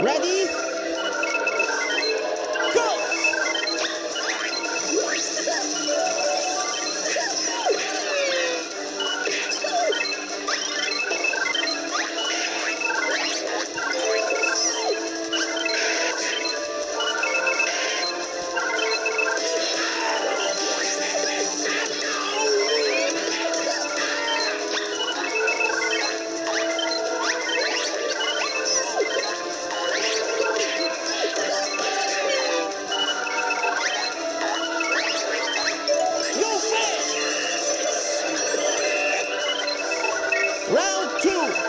Ready? Round two.